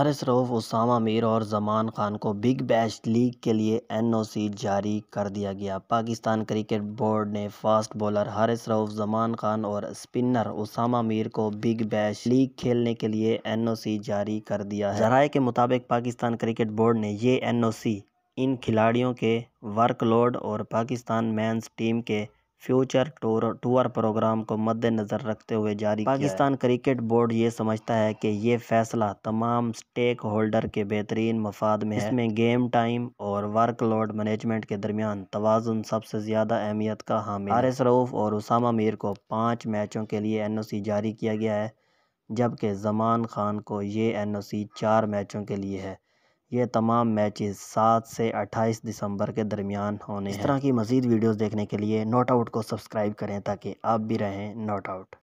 हारिस रऊफ उसामा मीर और जमान खान को big bash league के लिए एनओसी जारी कर दिया गया। पाकिस्तान क्रिकेट बोर्ड ने फास्ट बॉलर हारिस रऊफ, जमान खान और स्पिनर उसामा मीर को बिग बैश लीग खेलने के लिए एनओसी जारी कर दिया है। जराये के मुताबिक पाकिस्तान क्रिकेट बोर्ड ने ये एनओसी इन खिलाड़ियों के वर्कलोड और पाकिस्तान मेंस टीम के फ्यूचर टूर टूर प्रोग्राम को मद्देनज़र रखते हुए जारी पाकिस्तान क्रिकेट बोर्ड ये समझता है कि ये फैसला तमाम स्टेक होल्डर के बेहतरीन मफाद में है। इसमें गेम टाइम और वर्कलोड मैनेजमेंट के दरमियान तोज़ुन सबसे ज़्यादा अहमियत का हामिल हारिस रऊफ़ और उसामा मीर को पाँच मैचों के लिए एन ओ सी जारी किया गया है, जबकि जमान खान को ये एन ओ सी चार मैचों के लिए है। ये तमाम मैचेस सात से अट्ठाईस दिसंबर के दरमियान होने इस तरह की मज़ीद वीडियोस देखने के लिए नोट आउट को सब्सक्राइब करें ताकि आप भी रहें नोट आउट।